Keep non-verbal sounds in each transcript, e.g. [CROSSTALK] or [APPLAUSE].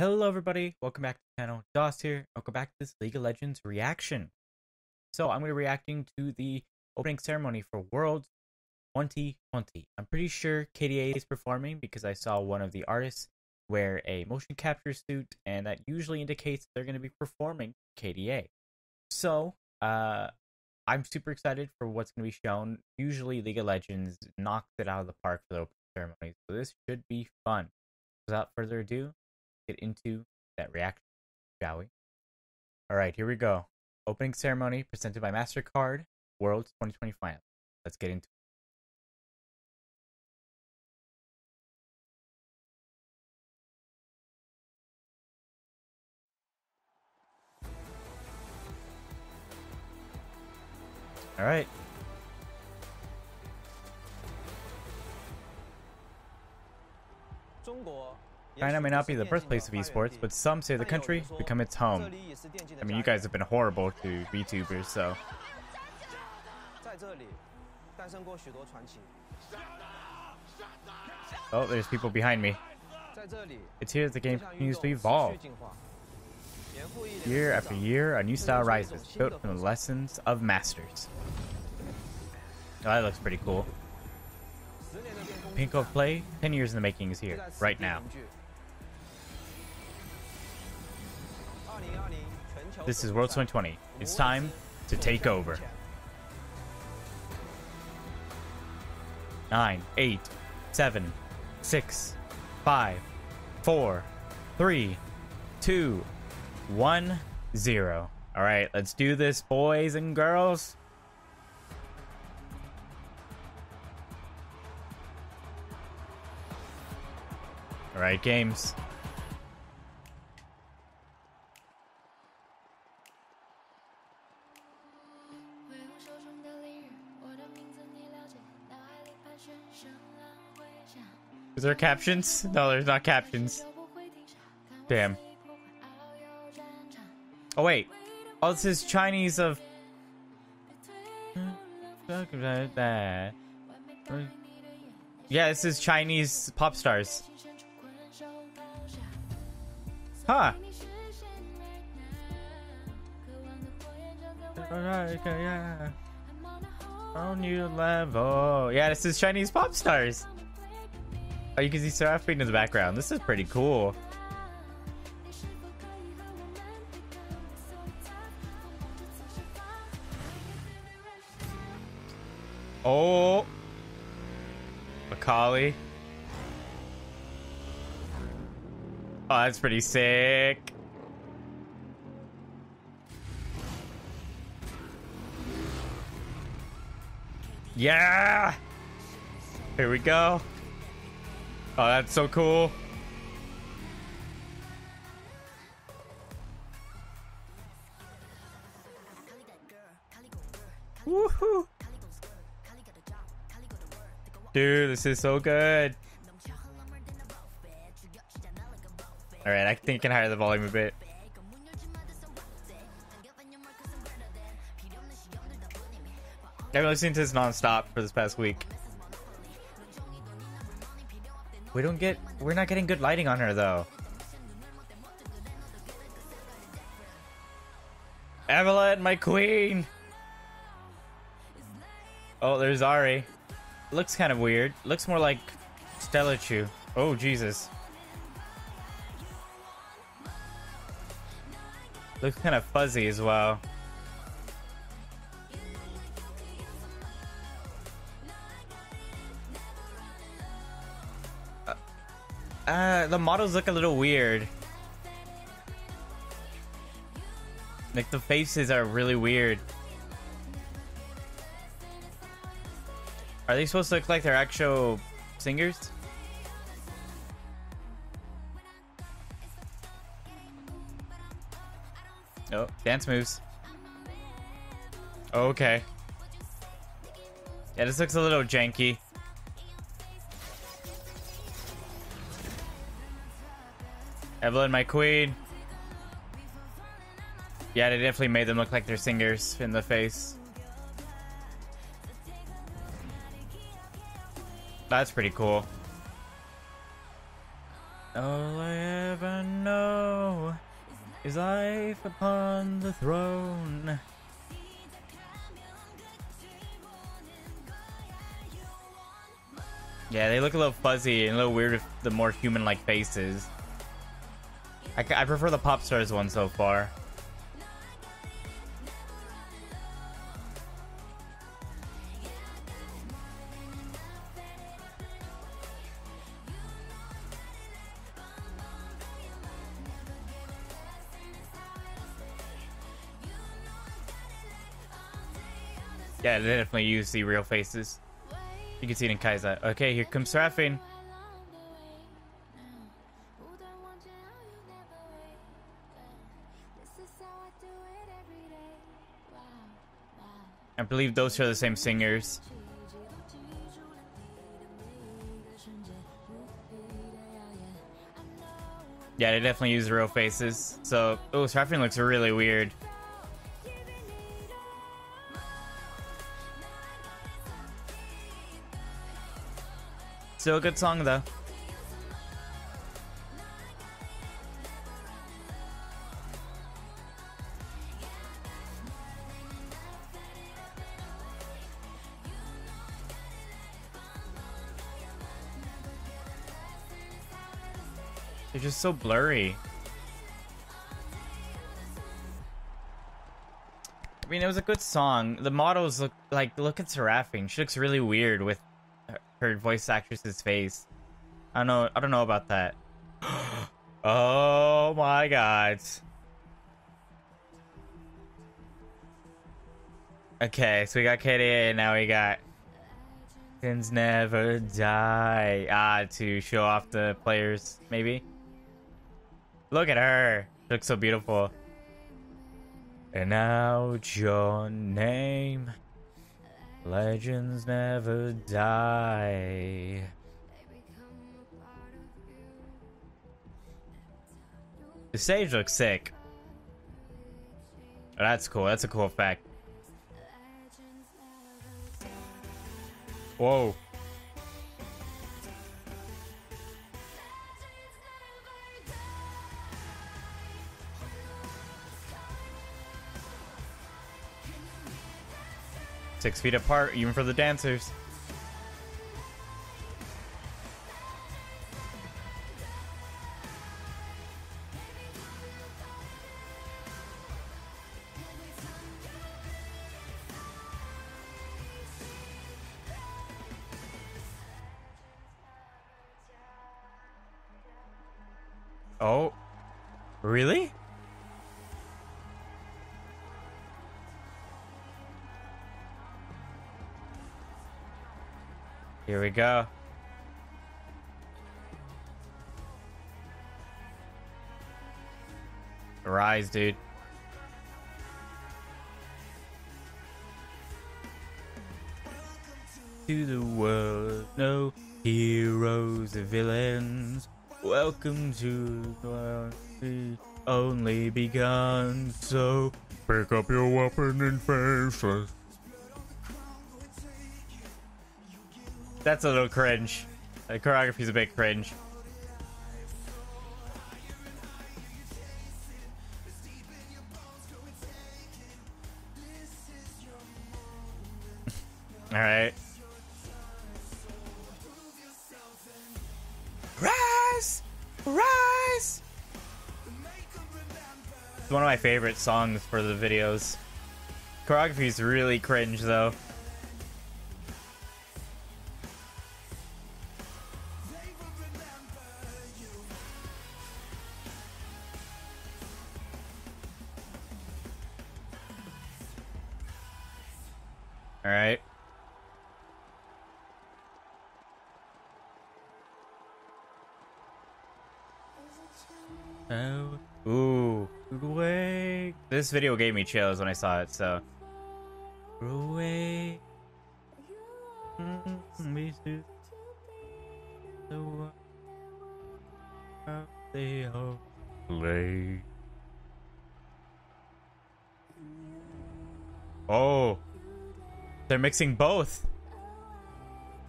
Hello everybody, welcome back to the channel. Das here. Welcome back to this League of Legends reaction. So I'm going to be reacting to the opening ceremony for Worlds 2020. I'm pretty sure KDA is performing because I saw one of the artists wear a motion capture suit and that usually indicates they're going to be performing KDA. So, uh I'm super excited for what's going to be shown. Usually League of Legends knocks it out of the park for the opening ceremony. So this should be fun. Without further ado, get into that reaction, shall we? All right, here we go. Opening ceremony presented by MasterCard World 2020 Final. Let's get into it. All right. China may not be the birthplace of esports, but some say the country become its home. I mean, you guys have been horrible to VTubers, so. Oh, there's people behind me. It's here that the game continues to evolve. Year after year, a new style rises, built from the lessons of masters. Oh, that looks pretty cool. Pink of Play, 10 years in the making is here, right now. This is World 2020. It's time to take over. Nine, eight, seven, six, five, four, three, two, one, zero. All right, let's do this, boys and girls. All right, games. Is there captions? No, there's not captions. Damn. Oh, wait. Oh, this is Chinese of... Yeah, this is Chinese pop stars. Huh. Yeah. On new level. Yeah, this is Chinese pop stars. Oh, you can see Seraphine in the background. This is pretty cool. Oh. Akali. Oh, that's pretty sick. Yeah! Here we go. Oh, that's so cool. Dude, this is so good. Alright, I think I can higher the volume a bit. I've been listening to this non-stop for this past week. We don't get... We're not getting good lighting on her, though. Evelynn, my queen! Oh, there's Ahri. Looks kind of weird. Looks more like Stellachu. Oh, Jesus. Looks kind of fuzzy as well. Uh, the models look a little weird. Like the faces are really weird. Are they supposed to look like they're actual singers? Oh, dance moves. Okay. Yeah, this looks a little janky. Evelynn, my queen. Yeah, they definitely made them look like they're singers in the face. That's pretty cool. All I ever know is life upon the throne. Yeah, they look a little fuzzy and a little weird with the more human-like faces. I, I prefer the pop stars one so far. Yeah, they definitely use the real faces. You can see it in Kai'Sa. Okay, here comes Seraphine. I believe those are the same singers. Yeah, they definitely use real faces. So, oh, Seraphine looks really weird. Still a good song though. So blurry. I mean, it was a good song. The models look like look at Seraphine. She looks really weird with her voice actress's face. I don't know. I don't know about that. [GASPS] oh my god. Okay, so we got KDA and now we got Legends Never Die. Ah, to show off the players, maybe. Look at her. She looks so beautiful. And now your name. Legends never die. The stage looks sick. Oh, that's cool. That's a cool effect. Whoa. Six feet apart, even for the dancers. Here we go. Rise, dude. To the world, no heroes or villains. Welcome to the world, only begun. So pick up your weapon and face us. That's a little cringe. The choreography's a bit cringe. [LAUGHS] All right. Rise! Rise! It's one of my favorite songs for the videos. Choreography is really cringe though. This video gave me chills when I saw it, so. Oh, they're mixing both.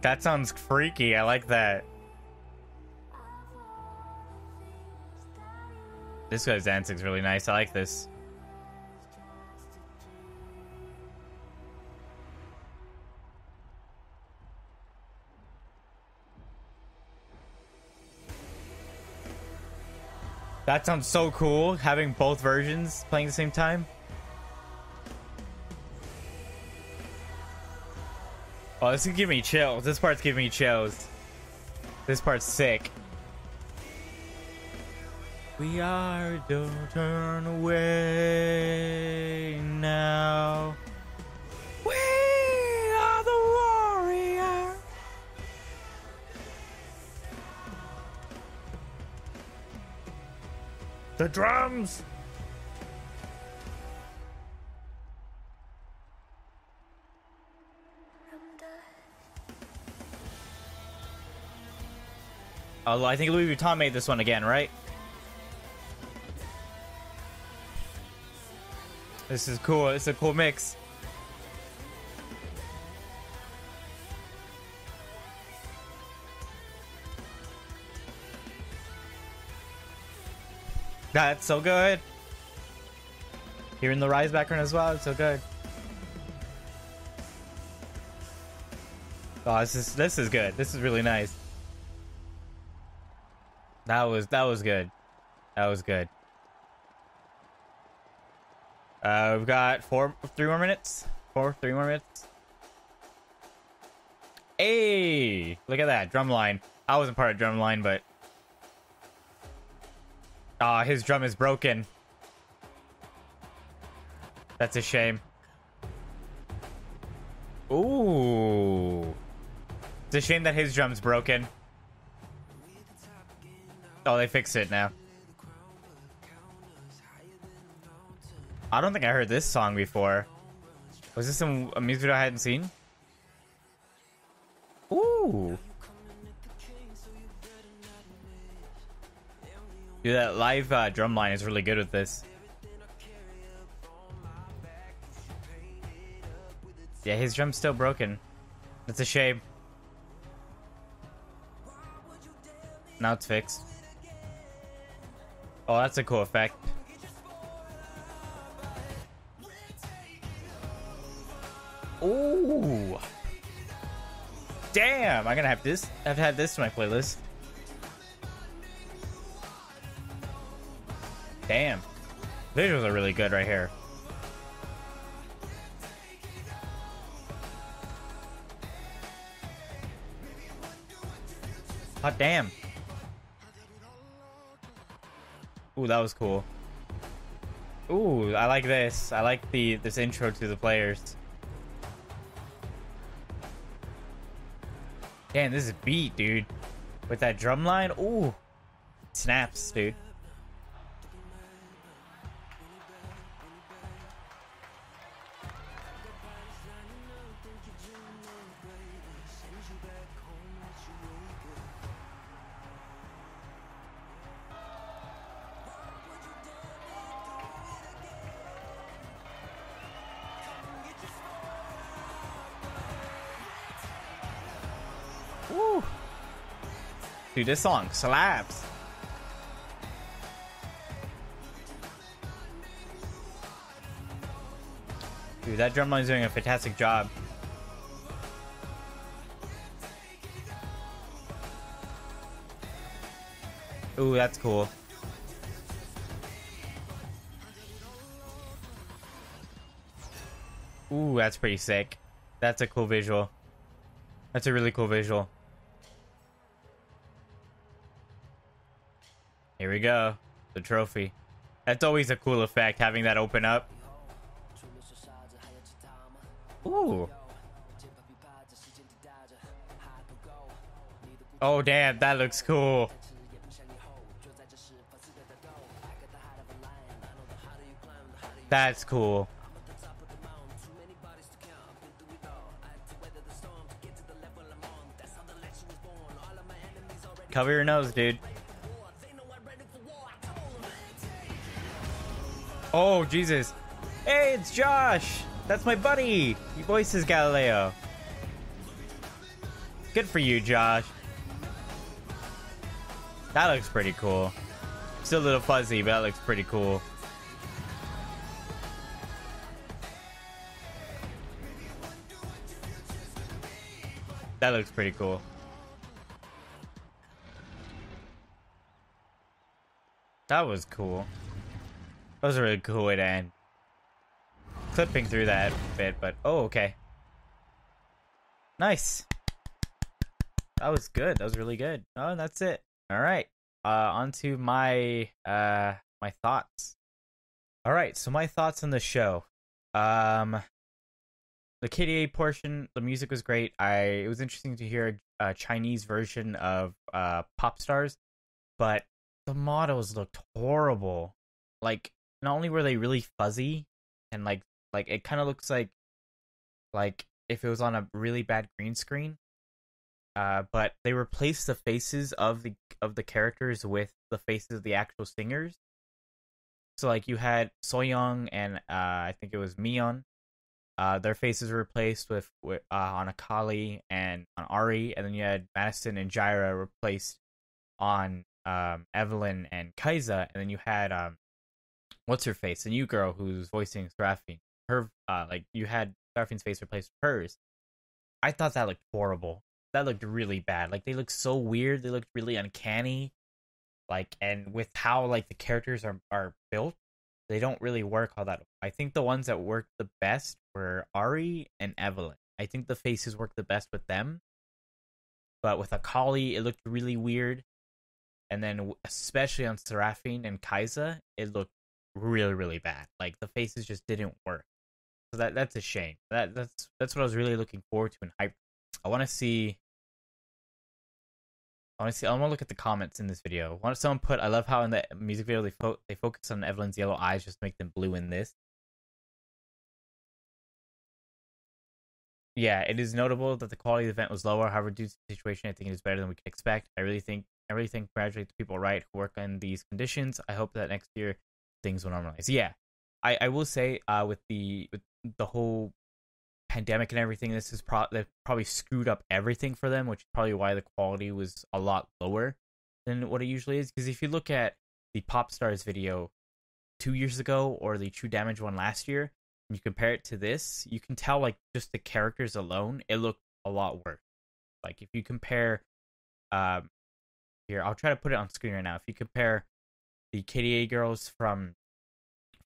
That sounds freaky. I like that. This guy's dancing's really nice. I like this. That sounds so cool, having both versions playing at the same time. Oh, this is giving me chills. This part's giving me chills. This part's sick. We are, don't turn away now. The drums. Although I think Louis Vuitton made this one again, right? This is cool. It's a cool mix. That's so good. Hearing the rise background as well, it's so good. Oh, this is this is good. This is really nice. That was that was good. That was good. Uh, we've got four, three more minutes. Four, three more minutes. Hey, look at that drumline. I wasn't part of drumline, but ah, oh, his drum is broken. That's a shame. Ooh, it's a shame that his drum's broken. Oh, they fixed it now. I don't think I heard this song before. Was this some a music video I hadn't seen? Ooh. Dude, that live uh, drum line is really good with this. Yeah, his drum's still broken. That's a shame. Now it's fixed. Oh, that's a cool effect. Ooh. Damn, I'm gonna have this. I've had this to my playlist. Damn. Visuals are really good right here. Hot damn. Ooh, that was cool. Ooh, I like this. I like the this intro to the players. Damn, this is beat, dude. With that drum line, ooh. Snaps, dude. Dude, this song slaps. Dude, that drum line's doing a fantastic job. Ooh, that's cool. Ooh, that's pretty sick. That's a cool visual. That's a really cool visual. Here we go. The trophy. That's always a cool effect, having that open up. Ooh. Oh, damn, that looks cool. That's cool. Cover your nose, dude. Oh, Jesus. Hey, it's Josh. That's my buddy. He voices Galio. Good for you, Josh. That looks pretty cool. Still a little fuzzy, but that looks pretty cool. That looks pretty cool. That was cool. That was a really cool way to end. Clipping through that bit, but oh, okay. Nice. That was good. That was really good. Oh, and that's it. All right. Uh, on to my uh my thoughts. All right. So my thoughts on the show. Um, the KDA portion, the music was great. I it was interesting to hear a Chinese version of uh Pop Stars, but the models looked horrible. Like not only were they really fuzzy and like like it kind of looks like like if it was on a really bad green screen. Uh, but they replaced the faces of the of the characters with the faces of the actual singers. So like you had Soyeon and uh, I think it was Miyeon. Uh, their faces were replaced with, with uh, on Akali and on Ahri, and then you had Madison and Jaira replaced on um, Evelynn and Kai'Sa, and then you had um, what's her face, the new girl who's voicing Seraphine. Her uh, like you had Seraphine's face replaced with hers. I thought that looked horrible. That looked really bad. Like they looked so weird. They looked really uncanny. Like and with how like the characters are are built, they don't really work all that. I think the ones that worked the best were Ahri and Evelynn. I think the faces worked the best with them. But with Akali, it looked really weird and then especially on Seraphine and Kai'Sa, it looked really really bad. Like the faces just didn't work. So that that's a shame. That that's that's what I was really looking forward to and hype. I want to see. I want to see. I want to look at the comments in this video. Want someone put. I love how in the music video they fo- they focus on Evelynn's yellow eyes just make them blue in this. Yeah, it is notable that the quality of the event was lower. However, due to the situation, I think it is better than we could expect. I really think I really think congratulate the people right who work in these conditions. I hope that next year things will normalize. Yeah, I, I will say uh, with the with the whole pandemic and everything, this is pro- probably screwed up everything for them, which is probably why the quality was a lot lower than what it usually is. Because if you look at the Pop Stars video two years ago or the True Damage one last year, and you compare it to this, you can tell like just the characters alone, it looked a lot worse. Like if you compare um, here. I'll try to put it on screen right now. If you compare the KDA girls from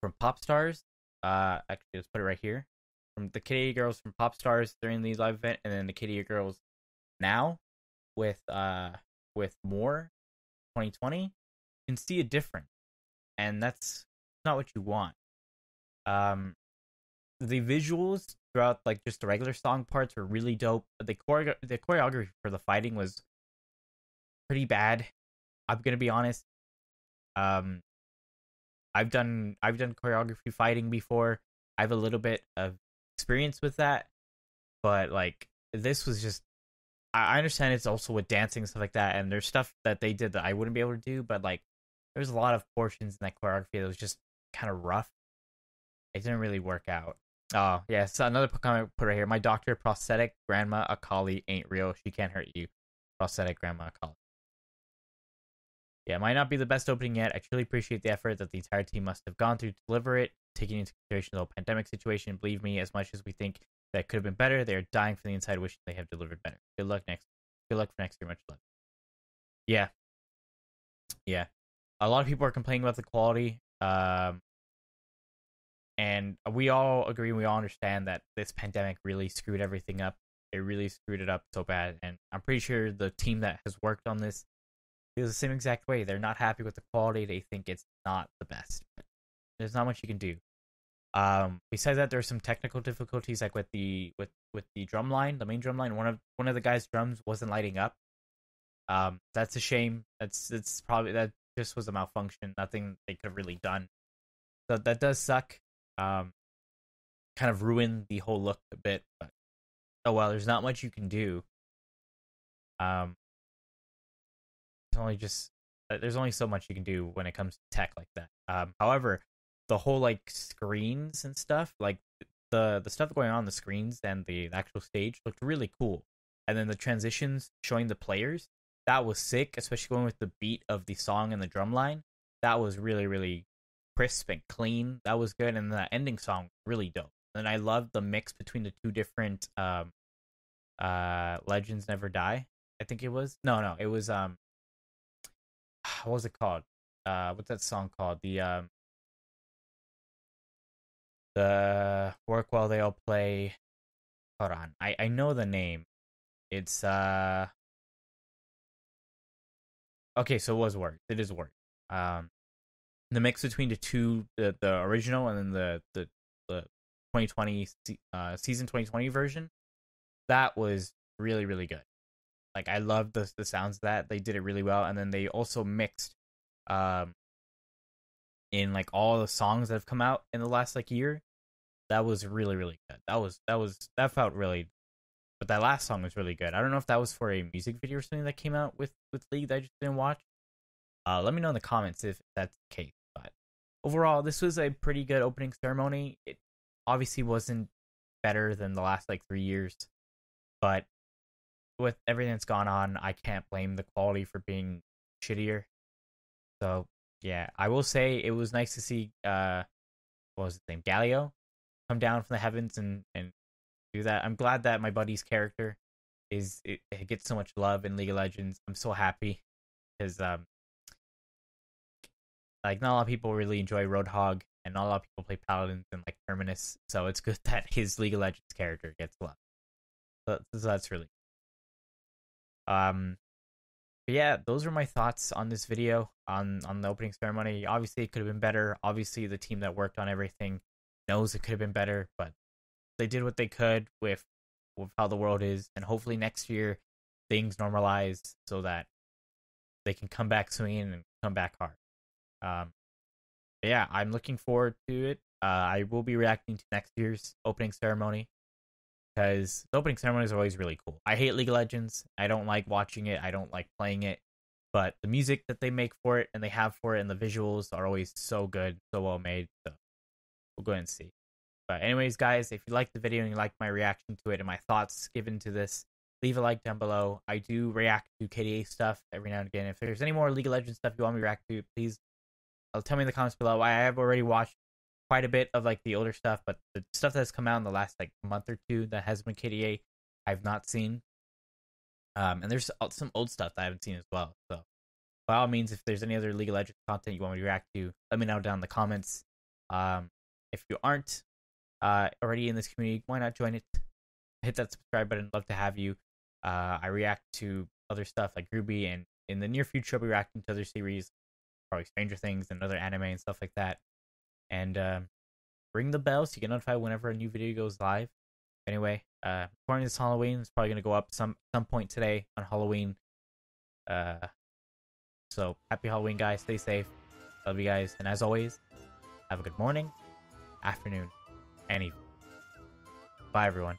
from Pop Stars, uh, actually let's put it right here. From the KDA girls from Pop Stars during the live event, and then the KDA girls now with uh with more 2020, you can see a difference, and that's not what you want. Um, the visuals throughout like just the regular song parts were really dope. The chore- the choreography for the fighting was pretty bad. I'm gonna be honest. Um, I've done I've done choreography fighting before. I have a little bit of experience with that, but like this was just. I understand it's also with dancing and stuff like that, and there's stuff that they did that I wouldn't be able to do, but like there's a lot of portions in that choreography that was just kind of rough. It didn't really work out. Oh, yeah. So another comment put right here. My doctor, prosthetic grandma Akali ain't real. She can't hurt you. Prosthetic grandma Akali yeah, it might not be the best opening yet. I truly appreciate the effort that the entire team must have gone through to deliver it, taking into consideration the whole pandemic situation. Believe me, as much as we think that could have been better, they are dying from the inside, wishing they have delivered better. Good luck next. Good luck for next year. Much love. Yeah, yeah. A lot of people are complaining about the quality, um, and we all agree. We all understand that this pandemic really screwed everything up. It really screwed it up so bad, and I'm pretty sure the team that has worked on this feels the same exact way. They're not happy with the quality. They think it's not the best. There's not much you can do. Um, besides that, there are some technical difficulties, like with the with with the drum line, the main drum line. One of one of the guys' drums wasn't lighting up. Um, that's a shame. That's it's probably that just was a malfunction. Nothing they could have really done. So that does suck. Um, kind of ruin the whole look a bit. But oh well, there's not much you can do. Um, only just uh, there's only so much you can do when it comes to tech like that. Um, however, the whole like screens and stuff, like the the stuff going on, the screens and the, actual stage looked really cool. And then the transitions showing the players, that was sick, especially going with the beat of the song and the drum line. that was really really crisp and clean. That was good, and the ending song really dope. And I loved the mix between the two different um, uh, Legends Never Die. I think it was no, no, it was um, what was it called? Uh, what's that song called? The um, the work while they all play. Hold on, I I know the name. It's uh. Okay, so it was work. It is work. Um, the mix between the two, the, the original and then the the the 2020 uh season 2020 version, that was really really good. Like I love the the sounds that they did it really well, and then they also mixed, um, in like all the songs that have come out in the last like year. That was really really good. That was that was that felt really, but that last song was really good. I don't know if that was for a music video or something that came out with with League that I just didn't watch. Uh, let me know in the comments if that's the case. But overall, this was a pretty good opening ceremony. It obviously wasn't better than the last like three years, but with everything that's gone on, I can't blame the quality for being shittier. So yeah, I will say it was nice to see uh what was his name? Galio come down from the heavens and and do that. I'm glad that my buddy's character is it, it gets so much love in League of Legends. I'm so happy because um like not a lot of people really enjoy Roadhog and not a lot of people play Paladins and like Terminus, so it's good [LAUGHS] that his League of Legends character gets love. So, so that's really um but yeah, those are my thoughts on this video on on the opening ceremony. Obviously, it could have been better. Obviously, the team that worked on everything knows it could have been better, but they did what they could with with how the world is, and hopefully next year things normalize so that they can come back swinging and come back hard. Um, yeah, I'm looking forward to it. Uh, I will be reacting to next year's opening ceremony because the opening ceremonies are always really cool. I hate League of Legends. I don't like watching it. I don't like playing it. But the music that they make for it and they have for it and the visuals are always so good, so well made. So we'll go and see. But anyways, guys, if you liked the video and you like my reaction to it and my thoughts given to this, leave a like down below. I do react to KDA stuff every now and again. If there's any more League of Legends stuff you want me to react to, please uh, tell me in the comments below. I have already watched quite a bit of like the older stuff, but the stuff that's come out in the last like month or two that has been KDA, I've not seen. Um, and there's some old stuff that I haven't seen as well. So, by all means, if there's any other League of Legends content you want me to react to, let me know down in the comments. Um, if you aren't uh, already in this community, why not join it? Hit that subscribe button. Love to have you. Uh, I react to other stuff like RWBY, and in the near future, I'll be reacting to other series, probably Stranger Things and other anime and stuff like that. And um, ring the bell so you get notified whenever a new video goes live. Anyway, uh, according to this Halloween, it's probably gonna go up some some point today on Halloween. Uh, so happy Halloween, guys. Stay safe. Love you guys, and as always, have a good morning, afternoon, and evening. Bye, everyone.